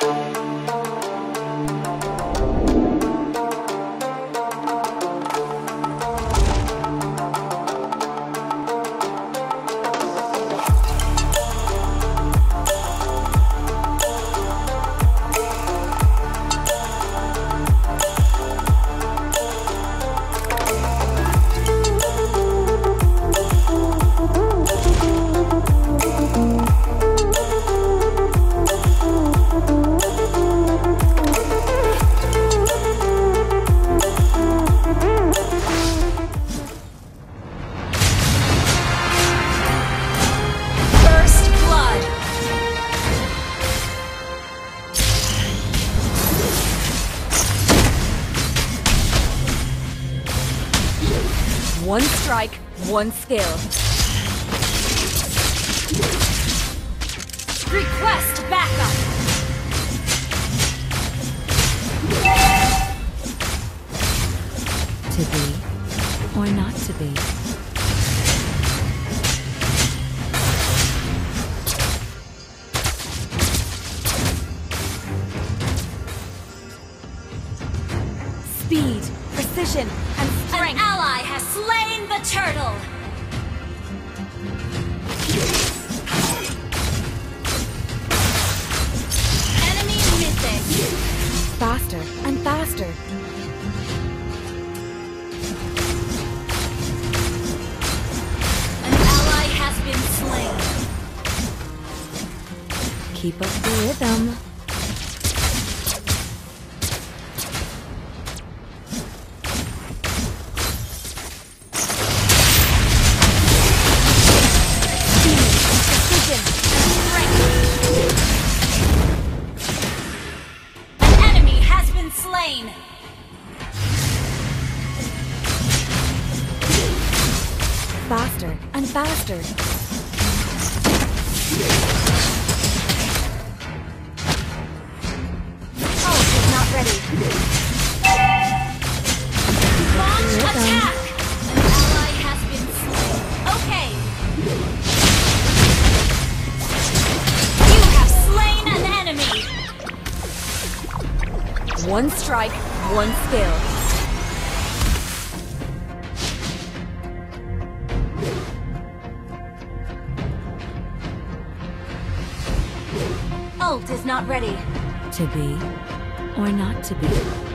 First One strike, one skill. Request backup. To be or not to be. Speed, precision, and An strength. ally has slain the turtle. Enemy missing. Faster and faster. An ally has been slain. Keep up the rhythm. Faster. Oh, is not ready. Launch attack. An ally has been slain. Okay. You have slain an enemy. One strike, one skill. Not ready. To be or not to be.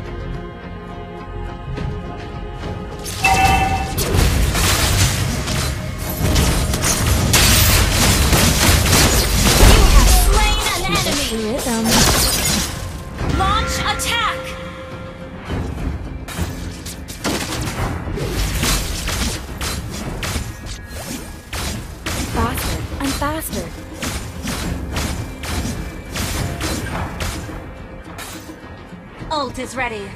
Ready.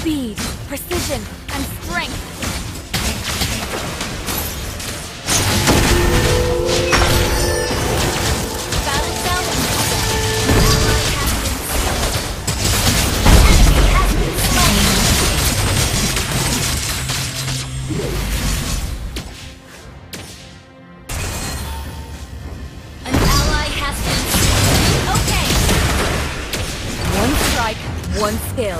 Speed, precision, one skill.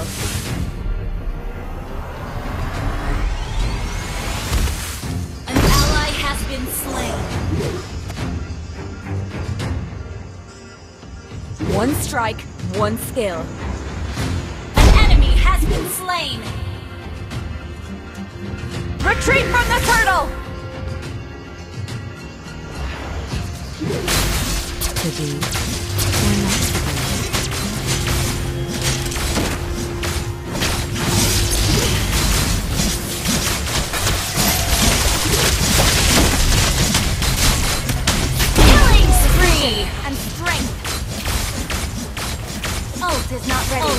An ally has been slain. One strike, one skill. An enemy has been slain. Retreat from the turtle! To be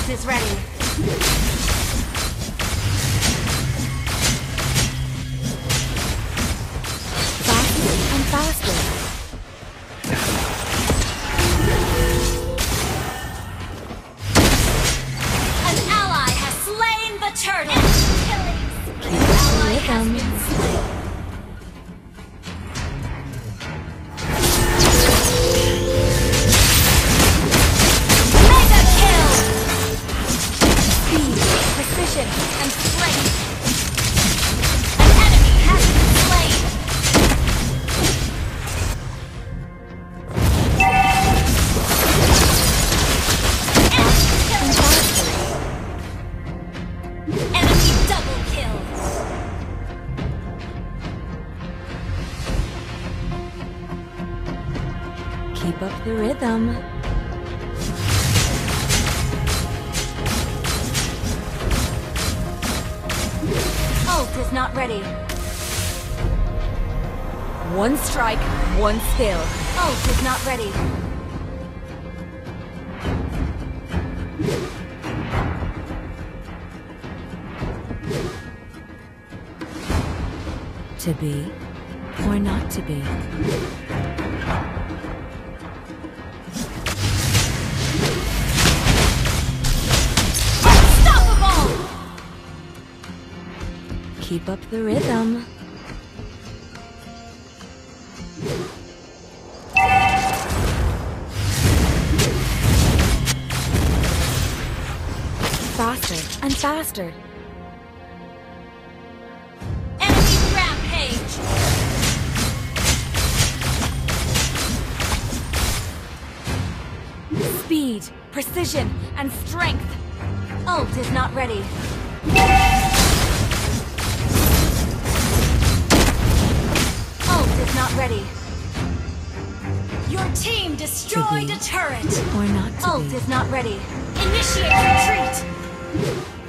is ready. Keep up the rhythm. Ult is not ready. One strike, one skill. Ult is not ready. To be or not to be. Keep up the rhythm. Faster and faster. Enemy rampage! Speed, precision, and strength. Ult is not ready. Ready. Your team destroyed a turret. Or not to Ult be. is not ready. Initiate retreat.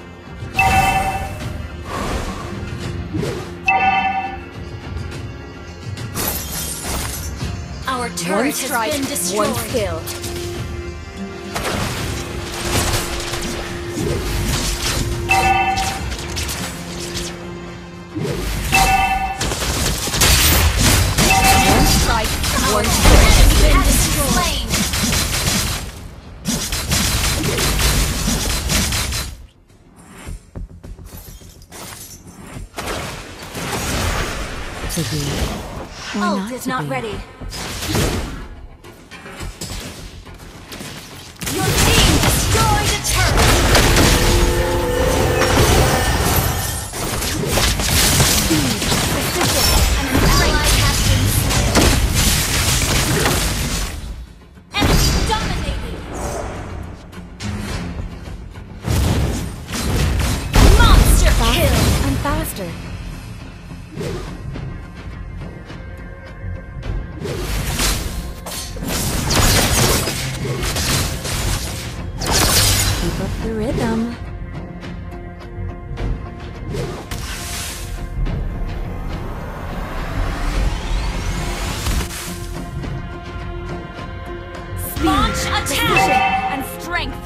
Our turret One has strike, been destroyed. one skill. Not ready. Rhythm. Speed, Launch attack. and strength.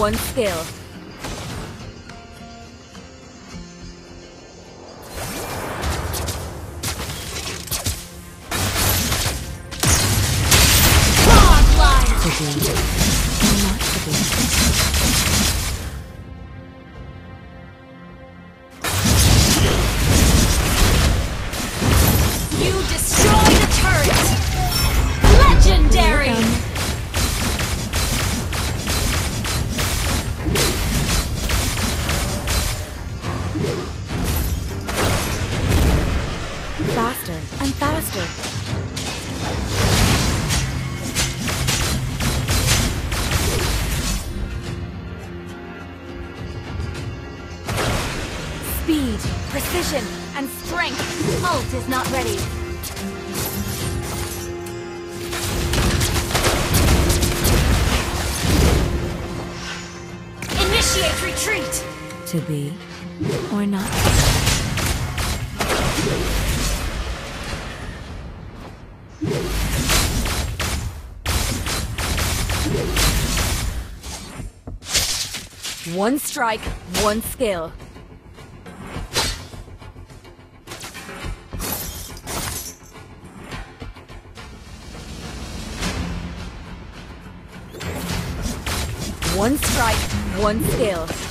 One skill. Precision, and strength. Ult is not ready. Initiate retreat. To be or not. One strike, one skill. One strike, one skill.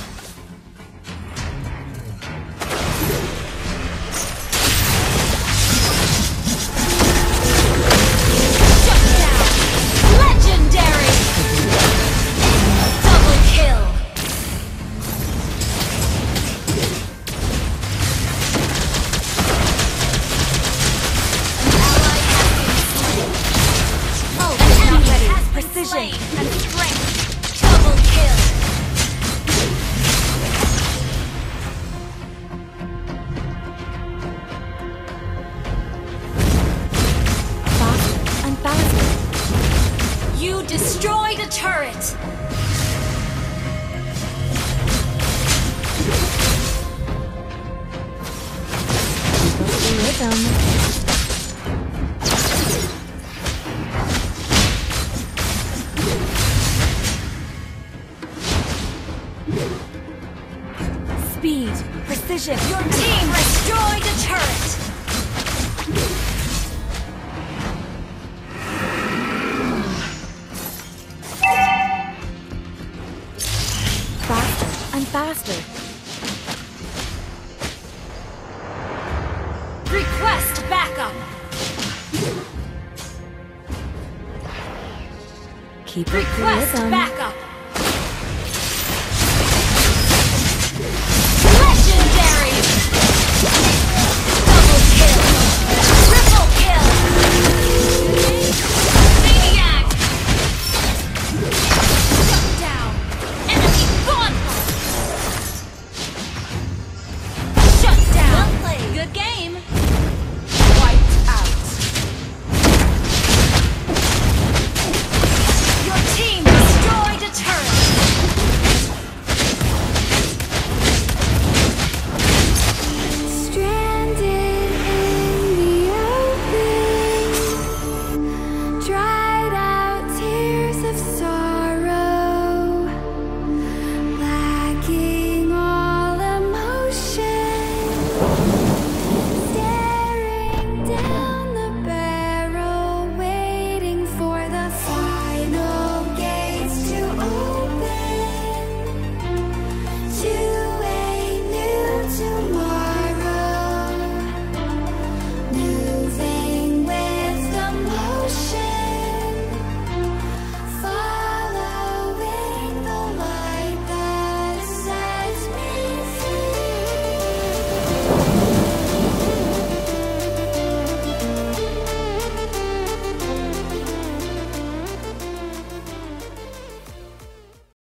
Precision, Your team destroyed a turret. faster and faster. Request backup. Keep Request backup.